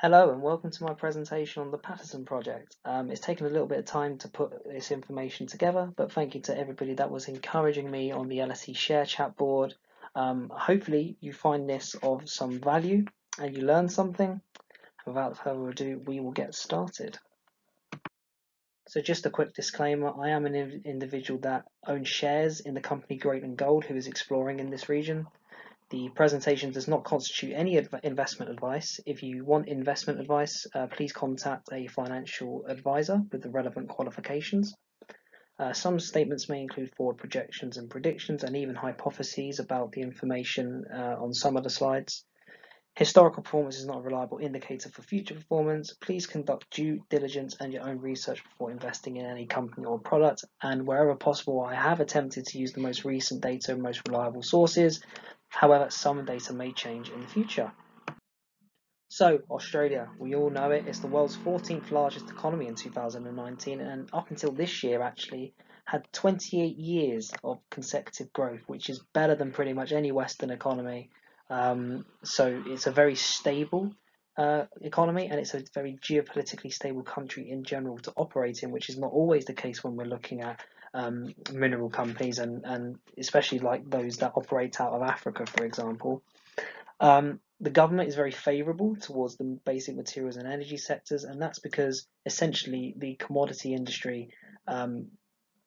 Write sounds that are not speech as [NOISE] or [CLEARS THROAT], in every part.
Hello and welcome to my presentation on the Paterson project. Um, it's taken a little bit of time to put this information together, but thank you to everybody that was encouraging me on the LSE Share Chat board. Um, hopefully you find this of some value and you learn something. Without further ado, we will get started. So just a quick disclaimer, I am an individual that owns shares in the company Greatland Gold who is exploring in this region. The presentation does not constitute any investment advice. If you want investment advice, uh, please contact a financial advisor with the relevant qualifications. Uh, some statements may include forward projections and predictions and even hypotheses about the information uh, on some of the slides. Historical performance is not a reliable indicator for future performance. Please conduct due diligence and your own research before investing in any company or product. And wherever possible, I have attempted to use the most recent data and most reliable sources, However, some data may change in the future. So, Australia, we all know it, it's the world's 14th largest economy in 2019, and up until this year, actually, had 28 years of consecutive growth, which is better than pretty much any Western economy. Um, so, it's a very stable uh, economy and it's a very geopolitically stable country in general to operate in, which is not always the case when we're looking at um, mineral companies and, and especially like those that operate out of Africa, for example. Um, the government is very favourable towards the basic materials and energy sectors, and that's because essentially the commodity industry um,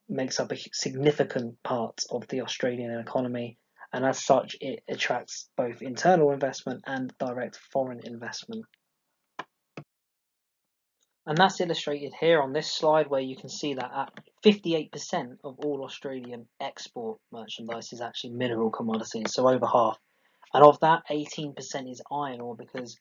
makes up a significant part of the Australian economy, and as such, it attracts both internal investment and direct foreign investment. And that's illustrated here on this slide where you can see that at 58% of all Australian export merchandise is actually mineral commodities, so over half. And of that, 18% is iron ore because,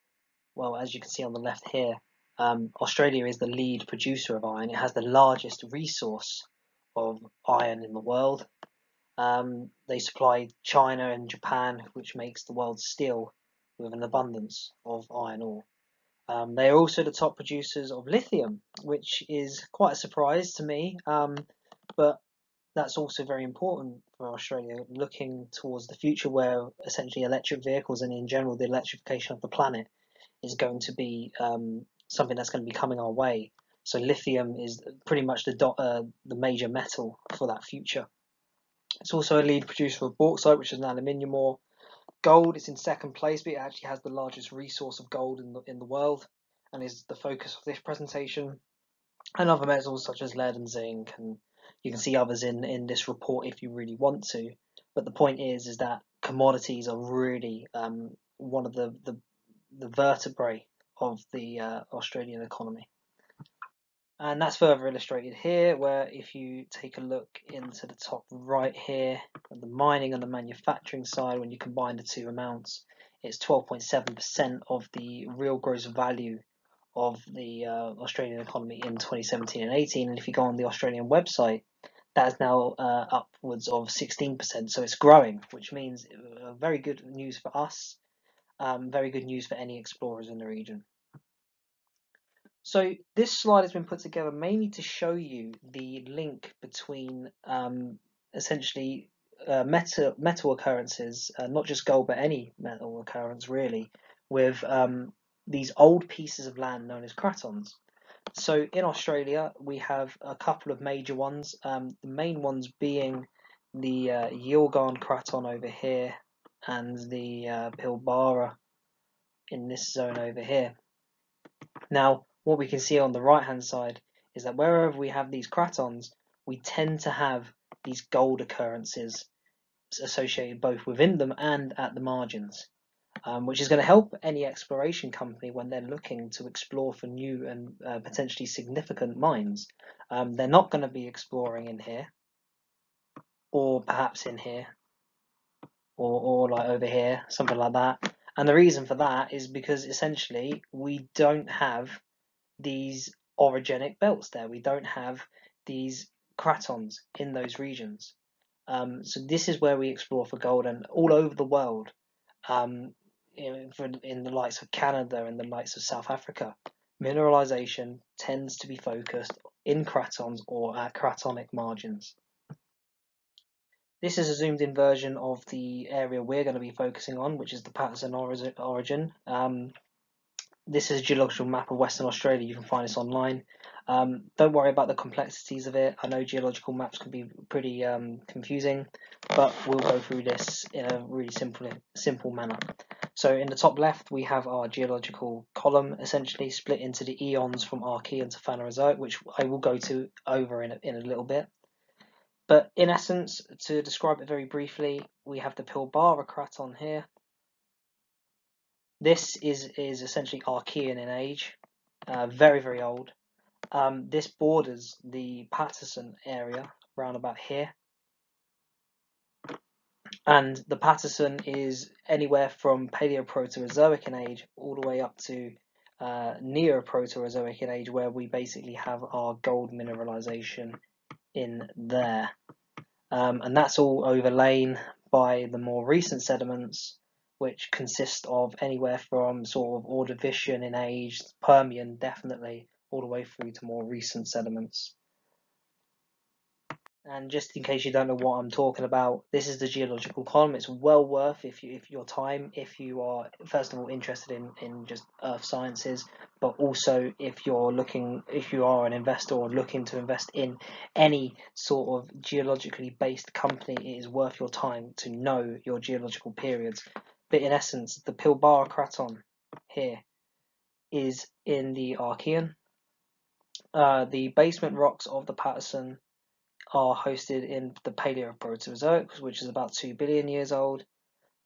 well, as you can see on the left here, um, Australia is the lead producer of iron. It has the largest resource of iron in the world. Um, they supply China and Japan, which makes the world steel with an abundance of iron ore. Um, they are also the top producers of lithium, which is quite a surprise to me, um, but that's also very important for Australia, looking towards the future where essentially electric vehicles and in general the electrification of the planet is going to be um, something that's going to be coming our way. So lithium is pretty much the uh, the major metal for that future. It's also a lead producer of bauxite, which is an aluminium ore, Gold is in second place, but it actually has the largest resource of gold in the, in the world and is the focus of this presentation. And other metals such as lead and zinc, and you can see others in, in this report if you really want to. But the point is, is that commodities are really um, one of the, the, the vertebrae of the uh, Australian economy. And that's further illustrated here, where if you take a look into the top right here, the mining and the manufacturing side, when you combine the two amounts, it's 12.7% of the real gross value of the uh, Australian economy in 2017 and 18. And if you go on the Australian website, that is now uh, upwards of 16%. So it's growing, which means uh, very good news for us, um, very good news for any explorers in the region. So this slide has been put together mainly to show you the link between um, essentially uh, metal, metal occurrences, uh, not just gold but any metal occurrence really, with um, these old pieces of land known as cratons. So in Australia we have a couple of major ones, um, the main ones being the uh, Yilgarn craton over here and the uh, Pilbara in this zone over here. Now what we can see on the right hand side is that wherever we have these cratons, we tend to have these gold occurrences associated both within them and at the margins, um, which is going to help any exploration company when they're looking to explore for new and uh, potentially significant mines. Um, they're not going to be exploring in here, or perhaps in here, or, or like over here, something like that. And the reason for that is because essentially we don't have these orogenic belts there. We don't have these cratons in those regions. Um, so this is where we explore for gold and all over the world, um, in, in the likes of Canada and the likes of South Africa, mineralization tends to be focused in cratons or at cratonic margins. This is a zoomed in version of the area we're going to be focusing on, which is the Paterson Orogen. Um, this is a geological map of Western Australia. You can find this online. Um, don't worry about the complexities of it. I know geological maps can be pretty um, confusing, but we'll go through this in a really simple simple manner. So in the top left, we have our geological column, essentially split into the eons from Archean to Phanerozoic, which I will go to over in a, in a little bit. But in essence, to describe it very briefly, we have the Pilbara craton here. This is, is essentially Archean in age, uh, very, very old. Um, this borders the Paterson area around about here. And the Paterson is anywhere from Paleoproterozoic in age all the way up to uh, Neoproterozoic in age, where we basically have our gold mineralization in there. Um, and that's all overlain by the more recent sediments, which consist of anywhere from sort of Ordovician in age, Permian definitely, all the way through to more recent sediments. And just in case you don't know what I'm talking about, this is the geological column. It's well worth if you if your time, if you are first of all interested in, in just earth sciences, but also if you're looking if you are an investor or looking to invest in any sort of geologically based company, it is worth your time to know your geological periods. But in essence, the Pilbara Craton here is in the Archean. Uh, the basement rocks of the Paterson are hosted in the Paleoproterozoic, which is about 2 billion years old.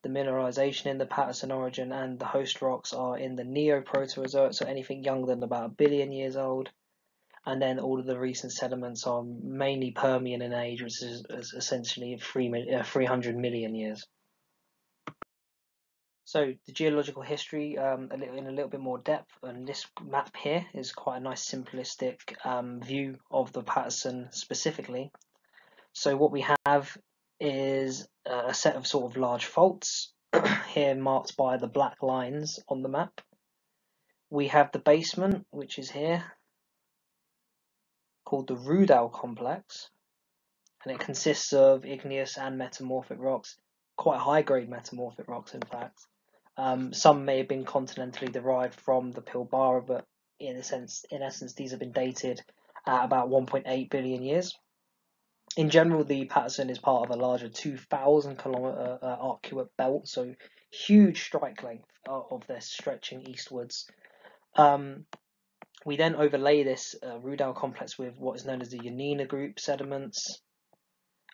The mineralization in the Paterson Orogen and the host rocks are in the Neoproterozoic, so anything younger than about a billion years old. And then all of the recent sediments are mainly Permian in age, which is, essentially 3, uh, 300 million years. So the geological history um, a little, in a little bit more depth, and this map here is quite a nice simplistic um, view of the Paterson specifically. So what we have is a set of sort of large faults [CLEARS THROAT] here marked by the black lines on the map. We have the basement, which is here, called the Rudall complex, and it consists of igneous and metamorphic rocks, quite high grade metamorphic rocks in fact. Um, some may have been continentally derived from the Pilbara, but in a sense, in essence, these have been dated at about 1.8 billion years. In general, the Paterson is part of a larger 2,000 kilometer uh, arcuate belt, so huge strike length of this stretching eastwards. Um, we then overlay this uh, Rudall complex with what is known as the Yeneena group sediments,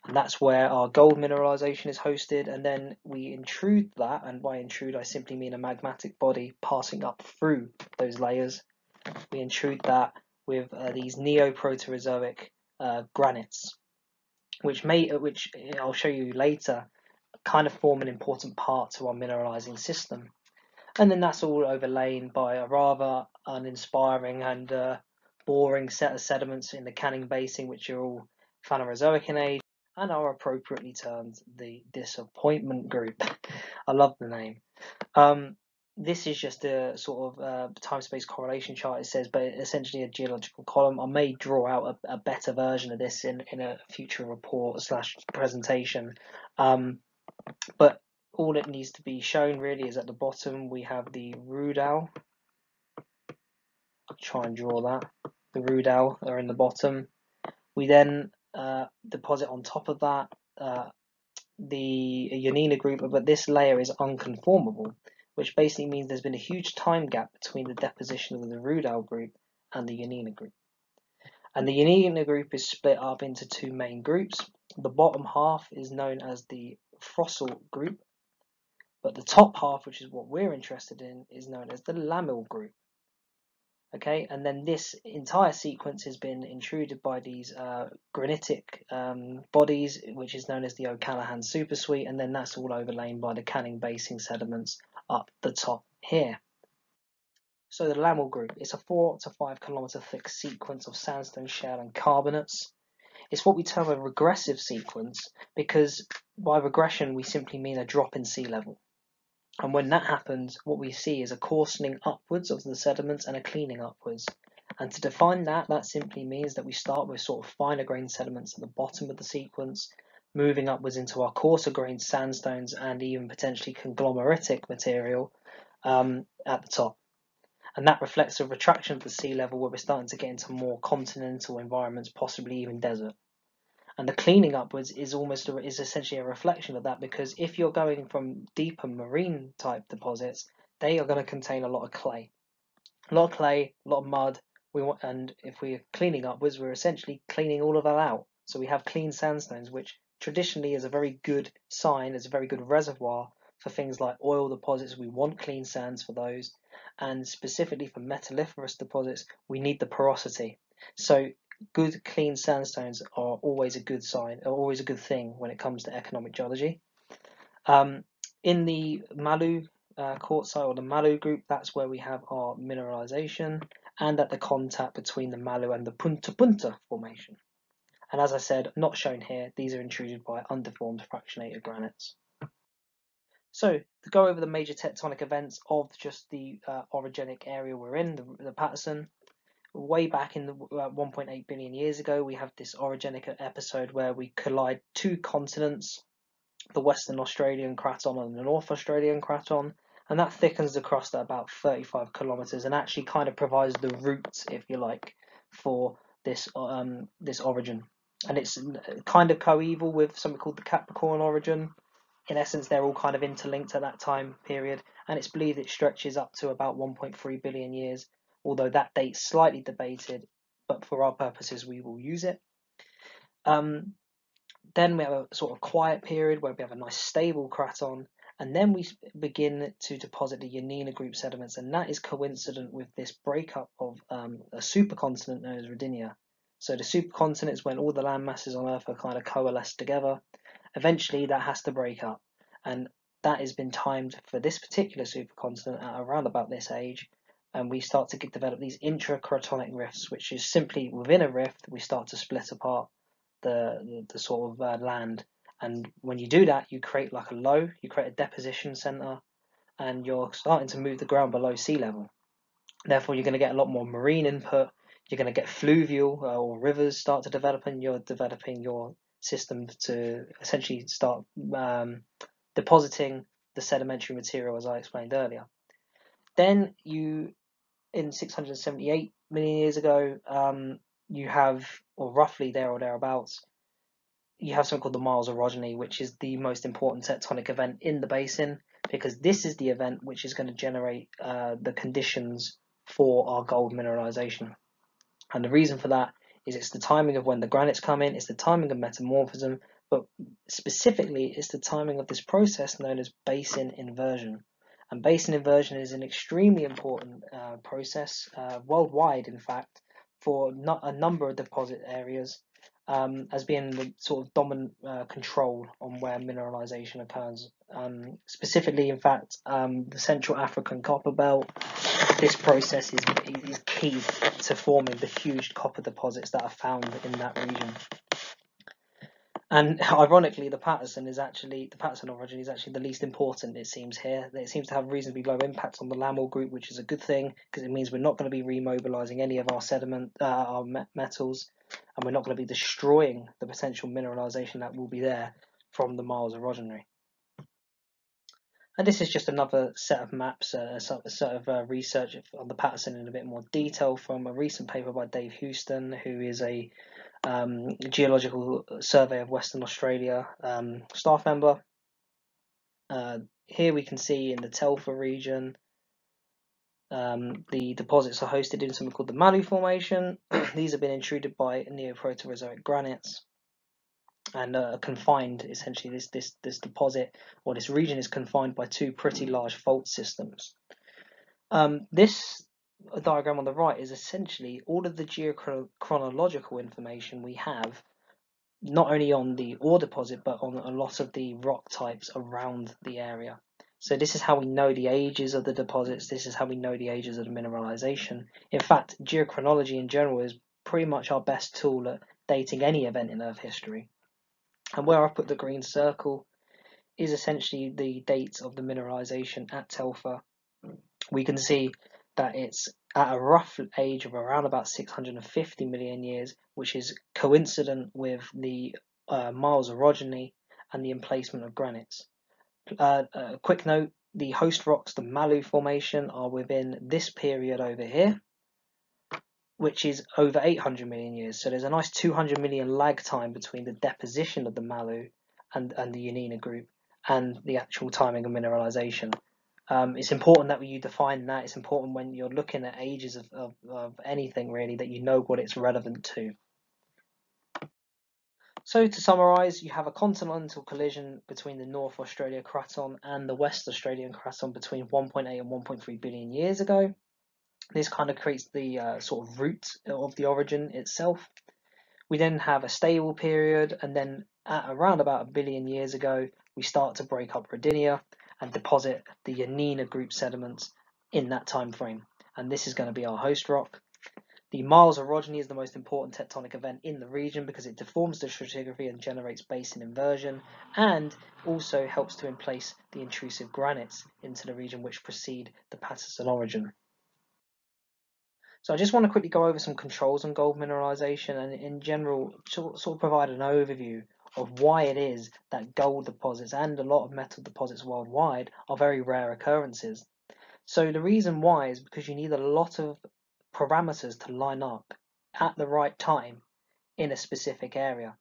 and that's where our gold mineralization is hosted. And then we intrude that. And by intrude I simply mean a magmatic body passing up through those layers. We intrude that with uh, these neoproterozoic uh, granites which may uh, which I'll show you later kind of form an important part to our mineralizing system. And then that's all overlain by a rather uninspiring and uh, boring set of sediments in the Canning Basin which are all Phanerozoic in age and are appropriately termed the disappointment group. [LAUGHS] I love the name. Um, this is just a sort of uh, time-space correlation chart, it says, but essentially a geological column. I may draw out a, a better version of this in, in a future report slash presentation. Um, but all it needs to be shown really is at the bottom we have the Rudall. I'll try and draw that. The Rudall are in the bottom. We then uh, deposit on top of that uh, the Yeneena group, but this layer is unconformable, which basically means there's been a huge time gap between the deposition of the Rudall group and the Yeneena group. And the Yeneena group is split up into two main groups. The bottom half is known as the Throssell group, but the top half, which is what we're interested in, is known as the Lamil group okay and then this entire sequence has been intruded by these uh, granitic um, bodies which is known as the O'Callaghan supersuite and then that's all overlain by the Canning Basin sediments up the top here. So the Lamil group is a 4 to 5 kilometer thick sequence of sandstone shale and carbonates. It's what we term a regressive sequence because by regression we simply mean a drop in sea level. And when that happens, what we see is a coarsening upwards of the sediments and a cleaning upwards. And to define that, that simply means that we start with sort of finer grained sediments at the bottom of the sequence, moving upwards into our coarser grained sandstones and even potentially conglomeratic material um, at the top. and that reflects a retraction of the sea level where we're starting to get into more continental environments, possibly even desert. And the cleaning upwards is almost a, is essentially a reflection of that because if you're going from deeper marine type deposits, they are going to contain a lot of clay, a lot of clay, a lot of mud. We want, and if we're cleaning upwards, we're essentially cleaning all of that out. So we have clean sandstones, which traditionally is a very good sign, is a very good reservoir for things like oil deposits. We want clean sands for those, and specifically for metalliferous deposits, we need the porosity. So good clean sandstones are always a good sign, are always a good thing when it comes to economic geology. Um, in the Malu uh, quartzite or the Malu group, that's where we have our mineralization and at the contact between the Malu and the Punta Punta formation. And as I said, not shown here, these are intruded by undeformed fractionated granites. So to go over the major tectonic events of just the uh, orogenic area we're in, the, the Paterson, way back in the uh, 1.8 billion years ago, we have this orogenic episode where we collide two continents, the Western Australian craton and the North Australian craton, and that thickens the crust at about 35 kilometers and actually kind of provides the route, if you like, for this um, this origin and it's kind of coeval with something called the Capricorn Orogen. In essence, they're all kind of interlinked at that time period, and it's believed it stretches up to about 1.3 billion years, although that date's slightly debated, but for our purposes, we will use it. Um, then we have a sort of quiet period where we have a nice stable craton, and then we begin to deposit the Yeneena group sediments, and that is coincident with this breakup of um, a supercontinent known as Rodinia. So the supercontinent is when all the land masses on Earth are kind of coalesced together. Eventually, that has to break up, and that has been timed for this particular supercontinent at around about this age. And we start to get, develop these intracratonic rifts, which is simply within a rift we start to split apart the the, the sort of uh, land. And when you do that, you create like a low, you create a deposition center, and you're starting to move the ground below sea level. Therefore, you're going to get a lot more marine input you're going to get fluvial uh, or rivers start to develop, and you're developing your system to essentially start um, depositing the sedimentary material, as I explained earlier. Then you, in 678 million years ago, um, you have, or roughly there or thereabouts, you have something called the Miles orogeny, which is the most important tectonic event in the basin, because this is the event which is going to generate uh, the conditions for our gold mineralization. And the reason for that is it's the timing of when the granites come in, it's the timing of metamorphism, but specifically it's the timing of this process known as basin inversion. And basin inversion is an extremely important uh, process uh, worldwide, in fact, for a number of deposit areas um, as being the sort of dominant uh, control on where mineralization occurs. Um, specifically, in fact, um, the Central African Copper Belt, this process is, is key to forming the huge copper deposits that are found in that region. And [LAUGHS] ironically, the Paterson is actually the Paterson orogeny is actually the least important. It seems here. It seems to have reasonably low impact on the Lamil group, which is a good thing because it means we're not going to be remobilizing any of our sediment, uh, our metals, and we're not going to be destroying the potential mineralization that will be there from the Miles orogeny. And this is just another set of maps, uh, a set of uh, research on the Paterson in a bit more detail from a recent paper by Dave Houston, who is a um, geological survey of Western Australia um, staff member. Uh, here we can see in the Telfer region, um, the deposits are hosted in something called the Malu Formation. [CLEARS THROAT] These have been intruded by Neoproterozoic granites and uh, confined essentially this this this deposit or this region is confined by two pretty large fault systems. Um, this diagram on the right is essentially all of the geochronological information we have not only on the ore deposit but on a lot of the rock types around the area. So this is how we know the ages of the deposits, this is how we know the ages of the mineralization. In fact, geochronology in general is pretty much our best tool at dating any event in Earth history. And where I've put the green circle is essentially the date of the mineralization at Telfer. We can see that it's at a rough age of around about 650 million years, which is coincident with the uh, Miles orogeny and the emplacement of granites. Uh, a quick note, the host rocks, the Malu Formation, are within this period over here, which is over 800 million years. So there's a nice 200 million lag time between the deposition of the Malu and, and the Yeneena group and the actual timing of mineralization. Um, it's important that you define that. It's important when you're looking at ages of, of, of anything really that you know what it's relevant to. So to summarise, you have a continental collision between the North Australia craton and the West Australian craton between 1.8 and 1.3 billion years ago. This kind of creates the uh, sort of root of the origin itself. We then have a stable period, and then at around about a billion years ago, we start to break up Rodinia and deposit the Yeneena group sediments in that time frame. And this is going to be our host rock. The Mars orogeny is the most important tectonic event in the region because it deforms the stratigraphy and generates basin inversion, and also helps to emplace the intrusive granites into the region which precede the Paterson Orogen. So I just want to quickly go over some controls on gold mineralization and in general sort of provide an overview of why it is that gold deposits and a lot of metal deposits worldwide are very rare occurrences. So the reason why is because you need a lot of parameters to line up at the right time in a specific area.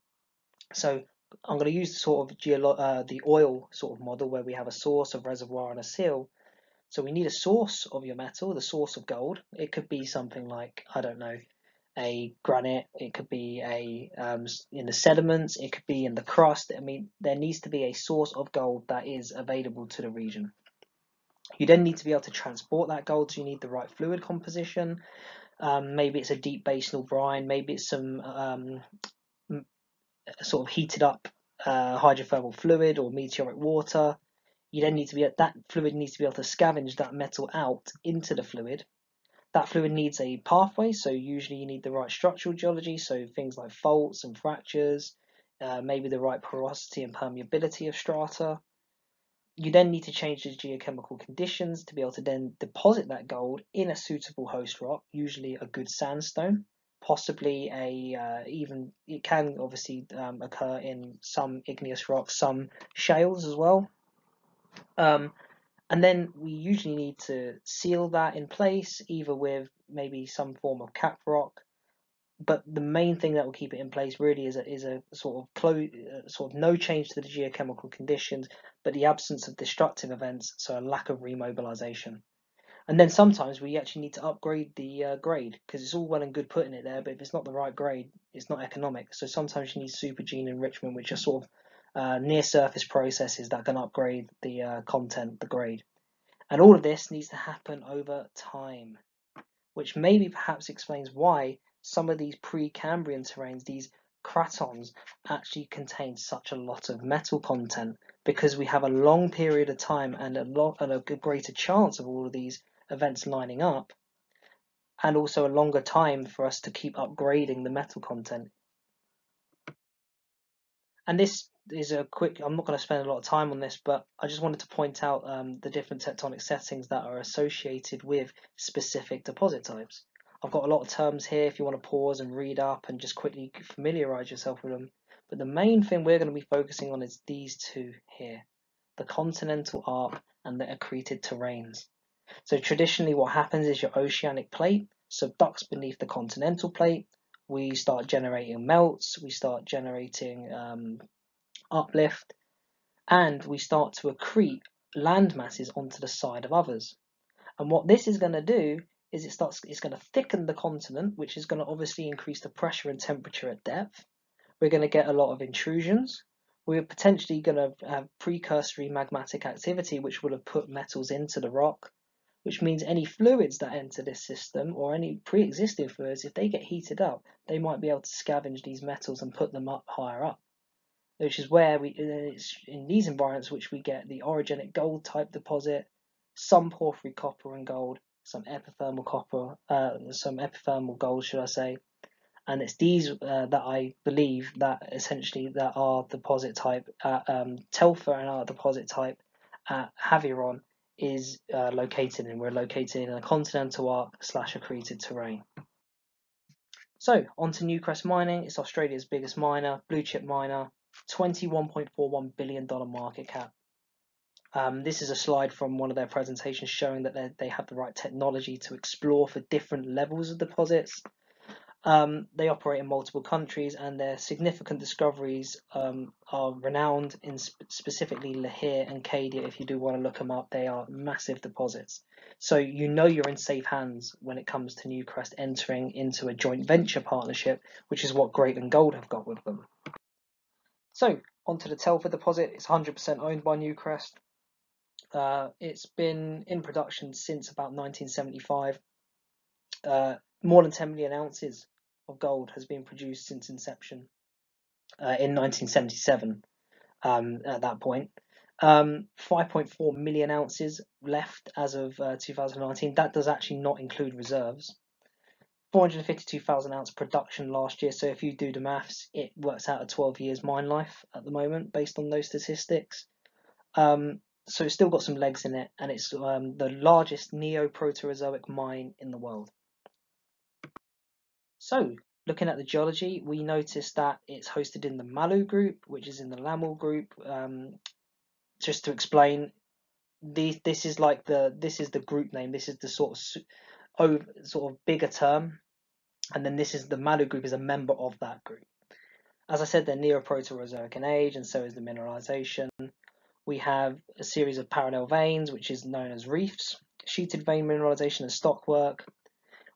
So I'm going to use the sort of uh, the oil sort of model where we have a source, a reservoir, and a seal. So we need a source of your metal, the source of gold. It could be something like I don't know, a granite. It could be a um, in the sediments. It could be in the crust. I mean, there needs to be a source of gold that is available to the region. You then need to be able to transport that gold, so you need the right fluid composition. Um, maybe it's a deep basinal brine, maybe it's some um, sort of heated up uh, hydrothermal fluid or meteoric water. You then need to be that fluid needs to be able to scavenge that metal out into the fluid. That fluid needs a pathway, so usually you need the right structural geology, so things like faults and fractures, uh, maybe the right porosity and permeability of strata you then need to change the geochemical conditions to be able to then deposit that gold in a suitable host rock, usually a good sandstone, possibly a uh, even it can obviously um, occur in some igneous rocks, some shales as well. Um, and then we usually need to seal that in place, either with maybe some form of cap rock but the main thing that will keep it in place really is a, is a sort of close, uh, sort of no change to the geochemical conditions, but the absence of destructive events, so a lack of remobilization. And then sometimes we actually need to upgrade the uh, grade because it's all well and good putting it there, but if it's not the right grade, it's not economic. So sometimes you need supergene enrichment, which are sort of uh, near surface processes that can upgrade the uh, content, the grade. And all of this needs to happen over time, which maybe perhaps explains why some of these Precambrian terrains, these cratons, actually contain such a lot of metal content because we have a long period of time and a lot and a greater chance of all of these events lining up and also a longer time for us to keep upgrading the metal content. And this is a quick, I'm not going to spend a lot of time on this, but I just wanted to point out um, the different tectonic settings that are associated with specific deposit types. I've got a lot of terms here if you want to pause and read up and just quickly familiarize yourself with them. But the main thing we're going to be focusing on is these two here, the continental arc and the accreted terrains. So traditionally what happens is your oceanic plate subducts beneath the continental plate. We start generating melts, we start generating um, uplift, and we start to accrete land masses onto the side of others. And what this is going to do is it starts it's going to thicken the continent, which is going to obviously increase the pressure and temperature at depth. We're going to get a lot of intrusions. We're potentially going to have precursory magmatic activity, which will have put metals into the rock, which means any fluids that enter this system or any pre-existing fluids, if they get heated up, they might be able to scavenge these metals and put them up higher up. Which is where we, it's in these environments, which we get the orogenic gold type deposit, some porphyry copper and gold, some epithermal copper, uh, some epithermal gold, should I say? And it's these uh, that I believe that essentially that are the deposit type at um, Telfer and our deposit type at Havieron is uh, located in. We're located in a continental arc slash accreted terrain. So on to Newcrest Mining. It's Australia's biggest miner, blue chip miner, $21.41 billion market cap. Um, this is a slide from one of their presentations showing that they have the right technology to explore for different levels of deposits. Um, they operate in multiple countries, and their significant discoveries um, are renowned in sp specifically Lihir and Cadia. If you do want to look them up, they are massive deposits. So you know you're in safe hands when it comes to Newcrest entering into a joint venture partnership, which is what Greatland Gold have got with them. So onto the Telfer deposit. It's 100% owned by Newcrest. Uh, it's been in production since about 1975. Uh, more than 10 million ounces of gold has been produced since inception uh, in 1977 um, at that point. Um, 5.4 million ounces left as of uh, 2019. That does actually not include reserves. 452,000 ounce production last year. So if you do the maths, it works out a 12 years mine life at the moment based on those statistics. Um, so it's still got some legs in it, and it's um, the largest neo-Proterozoic mine in the world. So, looking at the geology, we noticed that it's hosted in the Malu group, which is in the Lamil group. Um, just to explain, this is like the this is the group name. This is the sort of over, sort of bigger term, and then this is the Malu group is a member of that group. As I said, they're Neoproterozoic in age, and so is the mineralization. We have a series of parallel veins, which is known as reefs, sheeted vein mineralization and stockwork.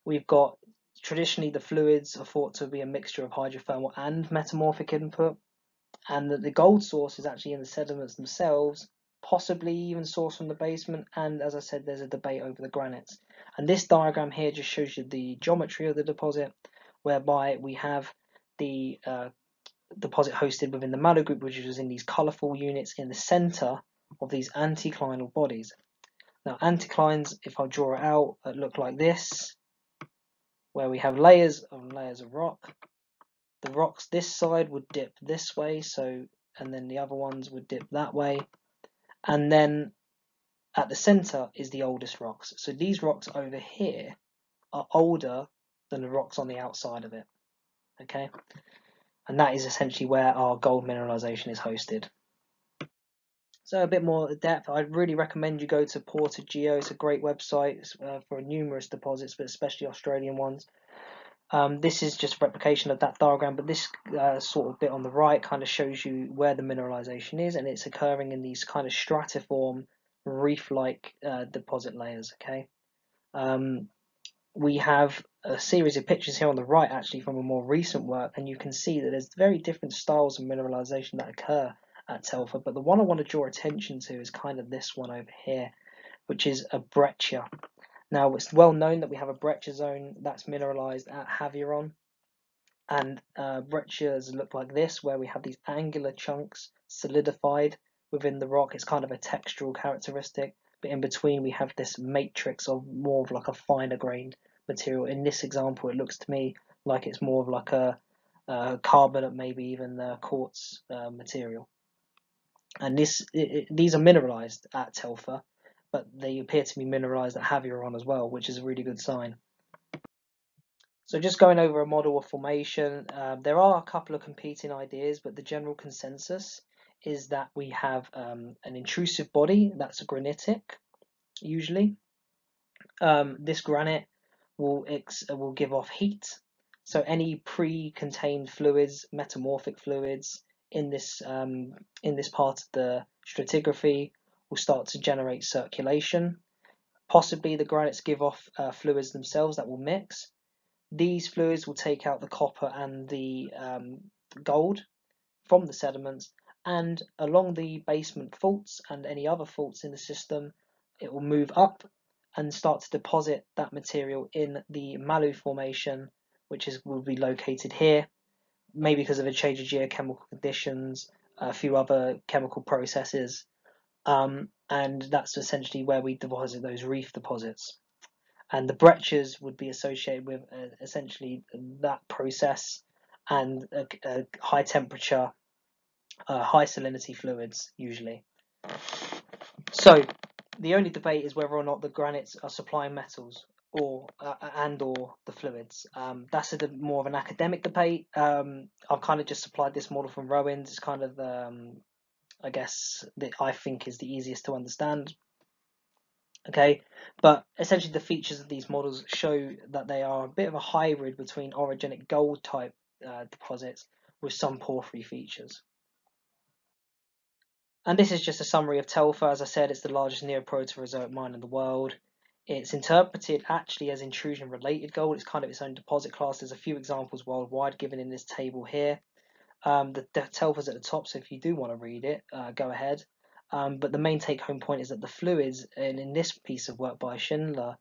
We've got Traditionally, the fluids are thought to be a mixture of hydrothermal and metamorphic input, and that the gold source is actually in the sediments themselves, possibly even sourced from the basement. And as I said, there's a debate over the granites. And this diagram here just shows you the geometry of the deposit, whereby we have the uh, deposit hosted within the Malu group, which is in these colourful units in the centre of these anticlinal bodies. Now, anticlines, if I draw it out, look like this where we have layers and layers of rock. The rocks this side would dip this way, so and then the other ones would dip that way. And then at the center is the oldest rocks. So these rocks over here are older than the rocks on the outside of it. Okay? And that is essentially where our gold mineralization is hosted. So a bit more depth, I'd really recommend you go to Porter Geo. It's a great website uh, for numerous deposits, but especially Australian ones. Um, this is just a replication of that diagram, but this uh, sort of bit on the right kind of shows you where the mineralization is, and it's occurring in these kind of stratiform reef-like uh, deposit layers. Okay, um, we have a series of pictures here on the right, actually from a more recent work, and you can see that there's very different styles of mineralization that occur at Telfer, but the one I want to draw attention to is kind of this one over here, which is a breccia. Now, it's well known that we have a breccia zone that's mineralized at Havieron, and uh, breccias look like this, where we have these angular chunks solidified within the rock. It's kind of a textural characteristic, but in between we have this matrix of more of like a finer grained material. In this example, it looks to me like it's more of like a, a carbonate, maybe even the quartz uh, material and this it, these are mineralized at Telfer, but they appear to be mineralized at Havieron as well, which is a really good sign. So just going over a model of formation, uh, there are a couple of competing ideas, but the general consensus is that we have um, an intrusive body that's a granitic, usually. Um, this granite will will give off heat, so any pre-contained fluids, metamorphic fluids, in this um, in this part of the stratigraphy will start to generate circulation. Possibly the granites give off uh, fluids themselves that will mix. These fluids will take out the copper and the um, gold from the sediments and along the basement faults and any other faults in the system it will move up and start to deposit that material in the Malu formation which is will be located here maybe because of a change of geochemical conditions, a few other chemical processes, um, and that's essentially where we deposit those reef deposits. And the breccias would be associated with uh, essentially that process and a, a high temperature, uh, high salinity fluids usually. So the only debate is whether or not the granites are supplying metals or uh, and or the fluids. Um, that's a more of an academic debate. Um, I've kind of just supplied this model from Rowan's. It's kind of um, I guess, that I think is the easiest to understand. Okay, but essentially the features of these models show that they are a bit of a hybrid between orogenic gold type uh, deposits with some porphyry features. And this is just a summary of Telfer. As I said, it's the largest neoproterozoic mine in the world. It's interpreted actually as intrusion related gold. It's kind of its own deposit class. There's a few examples worldwide given in this table here. Um, the, the Telfer's at the top, so if you do want to read it, uh, go ahead. Um, but the main take home point is that the fluids, and in this piece of work by Schindler,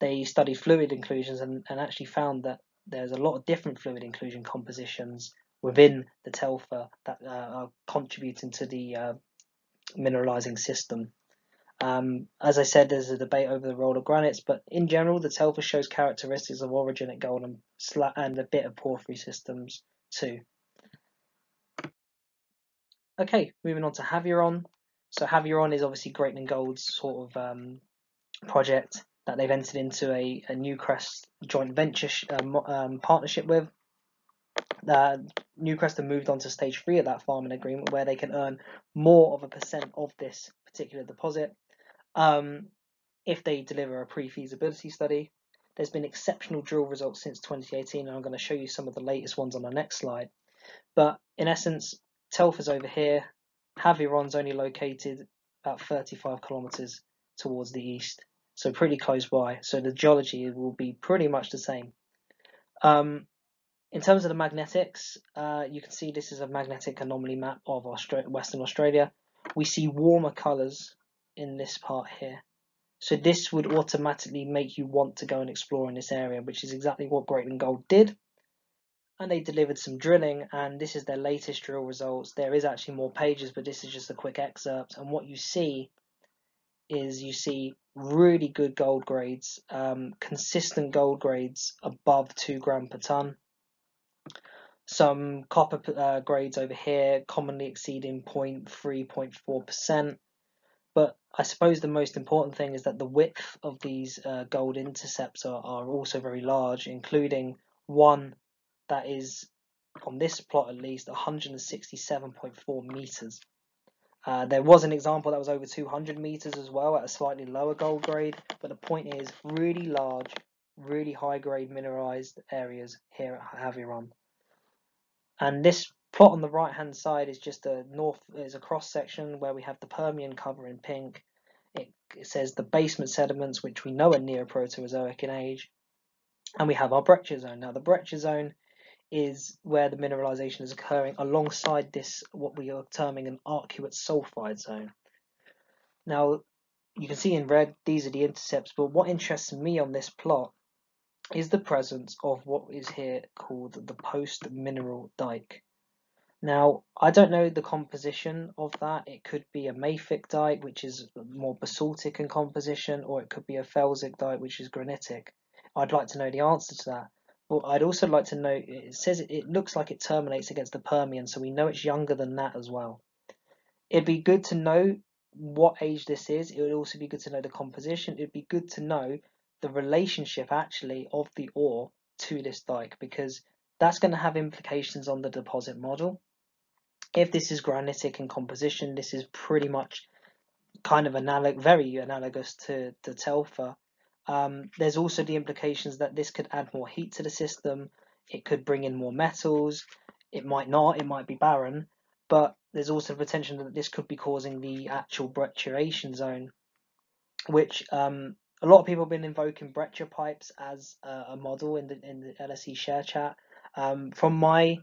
they studied fluid inclusions and, and actually found that there's a lot of different fluid inclusion compositions within the Telfer that uh, are contributing to the uh, mineralizing system. Um, as I said, there's a debate over the role of granites, but in general, the Telfer shows characteristics of orogenic gold and, and a bit of porphyry systems too. Okay, moving on to Havieron. So Havieron is obviously Greatland Gold's sort of um, project that they've entered into a, a Newcrest joint venture um, um, partnership with. Uh, Newcrest have moved on to stage three of that farming agreement where they can earn more of a percent of this particular deposit um, if they deliver a pre-feasibility study. There's been exceptional drill results since 2018 and I'm going to show you some of the latest ones on the next slide. But in essence, Telfer's over here, Havieron's only located about 35 kilometers towards the east, so pretty close by. So the geology will be pretty much the same. Um, in terms of the magnetics, uh, you can see this is a magnetic anomaly map of Austra Western Australia. We see warmer colours in this part here. So this would automatically make you want to go and explore in this area, which is exactly what Greatland Gold did. And they delivered some drilling, and this is their latest drill results. There is actually more pages, but this is just a quick excerpt. And what you see is you see really good gold grades, um, consistent gold grades above 2 gram per ton some copper uh, grades over here commonly exceeding 0.3, 0.4%. I suppose the most important thing is that the width of these uh, gold intercepts are, are also very large, including one that is, on this plot at least, 167.4 meters. Uh, there was an example that was over 200 meters as well at a slightly lower gold grade, but the point is really large, really high grade mineralized areas here at Havieron. And this plot on the right hand side is just a north is a cross section where we have the Permian cover in pink. It, it says the basement sediments, which we know are Neoproterozoic in age, and we have our breccia zone. Now the breccia zone is where the mineralization is occurring alongside this what we are terming an arcuate sulfide zone. Now you can see in red these are the intercepts, but what interests me on this plot is the presence of what is here called the post mineral dike. Now, I don't know the composition of that. It could be a mafic dike, which is more basaltic in composition, or it could be a felsic dike, which is granitic. I'd like to know the answer to that. But I'd also like to know, it says it, it looks like it terminates against the Permian, so we know it's younger than that as well. It'd be good to know what age this is. It would also be good to know the composition. It'd be good to know the relationship actually of the ore to this dike because that's going to have implications on the deposit model. If this is granitic in composition, this is pretty much kind of analog, very analogous to, to Telfer. Um, there's also the implications that this could add more heat to the system. It could bring in more metals. It might not. It might be barren. But there's also the potential that this could be causing the actual brecciation zone, which um, a lot of people have been invoking breccia pipes as a, a model in the in the LSE share chat. Um, from my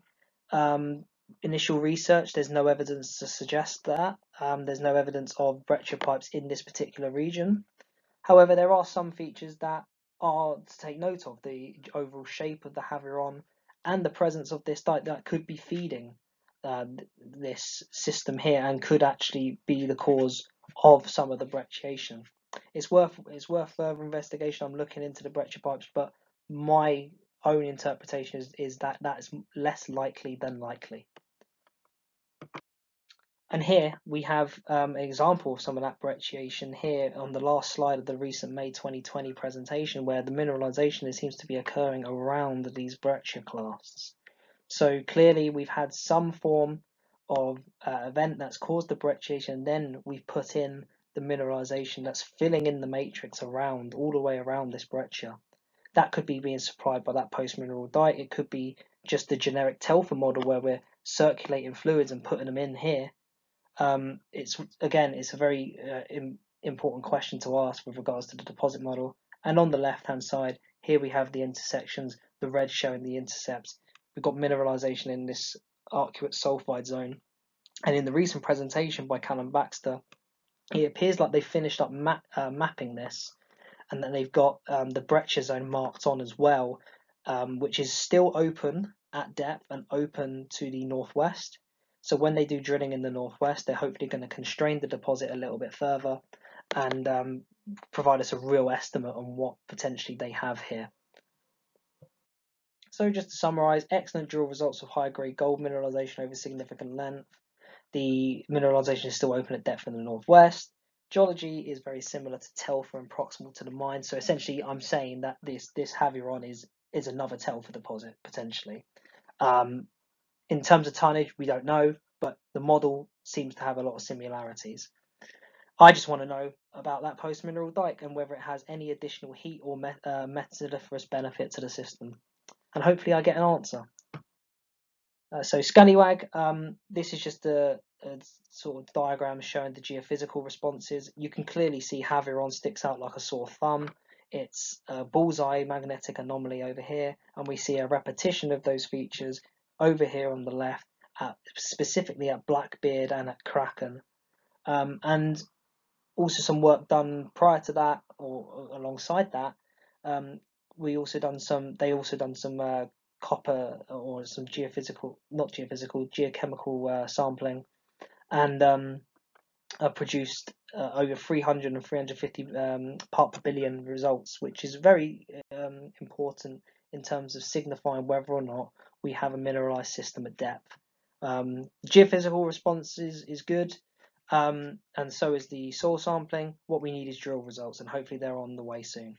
um, initial research, there's no evidence to suggest that. Um, there's no evidence of breccia pipes in this particular region. However, there are some features that are to take note of the overall shape of the Havieron and the presence of this dike that could be feeding uh, this system here and could actually be the cause of some of the brecciation it's worth it's worth further investigation. I'm looking into the breccia pipes, but my own interpretation is, is that that is less likely than likely. And here we have um, an example of some of that brecciation here on the last slide of the recent May 2020 presentation where the mineralization seems to be occurring around these breccia clasts. So clearly we've had some form of uh, event that's caused the brecciation, and then we've put in the mineralization that's filling in the matrix around, all the way around this breccia. That could be being supplied by that post-mineral dike. It could be just the generic Telfer model where we're circulating fluids and putting them in here. Um, it's again, it's a very uh, Im important question to ask with regards to the deposit model. And on the left-hand side, here we have the intersections, the red showing the intercepts. We've got mineralization in this arcuate sulfide zone. And in the recent presentation by Callum Baxter, it appears like they finished up map, uh, mapping this and then they've got um, the breccia zone marked on as well, um, which is still open at depth and open to the northwest. So when they do drilling in the northwest, they're hopefully going to constrain the deposit a little bit further and um, provide us a real estimate on what potentially they have here. So just to summarise, excellent drill results of high-grade gold mineralisation over significant length. The mineralisation is still open at depth in the northwest. Geology is very similar to Telfer and proximal to the mine. So essentially, I'm saying that this this Havieron is is another Telfer deposit potentially. Um, in terms of tonnage, we don't know, but the model seems to have a lot of similarities. I just want to know about that post mineral dike and whether it has any additional heat or met, uh, metalliferous benefit to the system. And hopefully, I get an answer. Uh, so Scallywag, um, this is just a, a, sort of diagram showing the geophysical responses. You can clearly see Havieron sticks out like a sore thumb. It's a bullseye magnetic anomaly over here, and we see a repetition of those features over here on the left, at, specifically at Blackbeard and at Kraken. Um, and also some work done prior to that or alongside that. Um, we also done some. They also done some uh, copper or some geophysical, not geophysical, geochemical uh, sampling, and um, uh, produced uh, over 300 and 350 um, part per billion results, which is very um, important in terms of signifying whether or not we have a mineralized system at depth. Um, geophysical response is, is good, um, and so is the soil sampling. What we need is drill results, and hopefully they're on the way soon.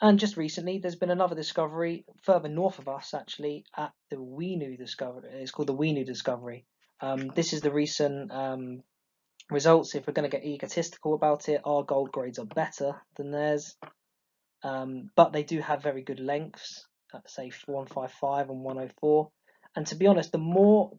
And just recently, there's been another discovery further north of us, actually, at the Winu discovery. It's called the Winu discovery. Um, this is the recent um, results. If we're going to get egotistical about it, our gold grades are better than theirs, um, but they do have very good lengths, say 155 and 104. And to be honest, the more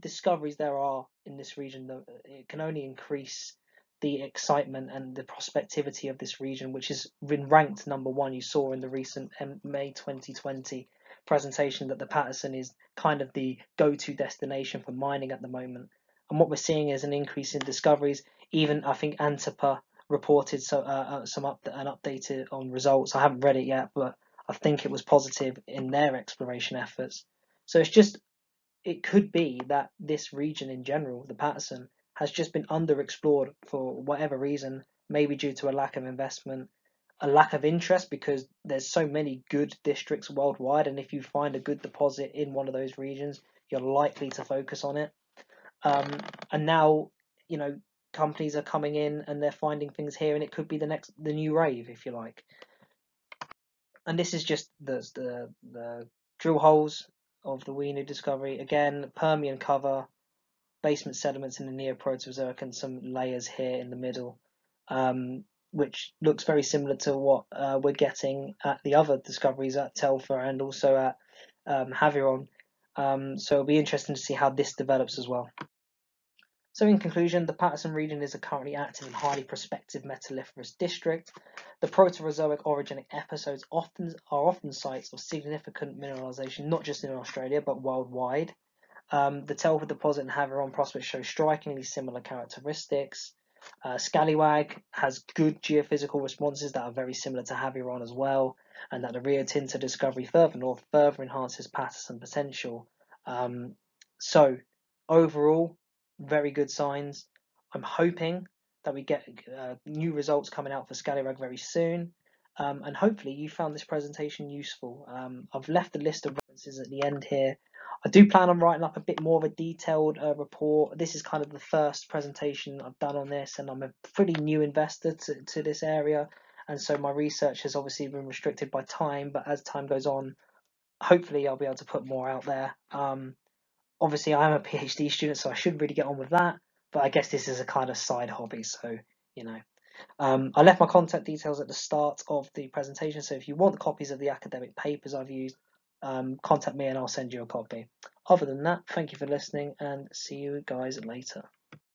discoveries there are in this region, it can only increase the excitement and the prospectivity of this region, which has been ranked number one. You saw in the recent May 2020 presentation that the Paterson is kind of the go-to destination for mining at the moment. And what we're seeing is an increase in discoveries. Even I think Antipa reported so, uh, uh some up an updated on results. I haven't read it yet, but I think it was positive in their exploration efforts. So it's just it could be that this region in general, the Paterson, has just been underexplored for whatever reason, maybe due to a lack of investment, a lack of interest because there's so many good districts worldwide, and if you find a good deposit in one of those regions, you're likely to focus on it. Um, and now, you know, companies are coming in and they're finding things here, and it could be the next, the new rave, if you like. And this is just the the, the drill holes of the Winu discovery. Again, Permian cover, basement sediments in the Neoproterozoic and some layers here in the middle, um, which looks very similar to what uh, we're getting at the other discoveries at Telfer and also at um, Havieron. Um, so it'll be interesting to see how this develops as well. So in conclusion, the Paterson region is a currently active and highly prospective metalliferous district. The Proterozoic orogenic episodes often are often sites of significant mineralization, not just in Australia but worldwide. Um, the Telfer deposit and Havieron prospect show strikingly similar characteristics. Uh, Scallywag has good geophysical responses that are very similar to Havieron as well, and that the Rio Tinto discovery further north further enhances Paterson potential. Um, so, overall, very good signs. I'm hoping that we get uh, new results coming out for Scallywag very soon. Um, and hopefully you found this presentation useful. Um, I've left a list of references at the end here I do plan on writing up a bit more of a detailed uh, report. This is kind of the first presentation I've done on this, and I'm a pretty new investor to, to this area, and so my research has obviously been restricted by time. But as time goes on, hopefully I'll be able to put more out there. Um, obviously I'm a PhD student, so I should really get on with that. But I guess this is a kind of side hobby, so you know. Um, I left my contact details at the start of the presentation, so if you want copies of the academic papers I've used, um, contact me and I'll send you a copy. Other than that, thank you for listening and see you guys later.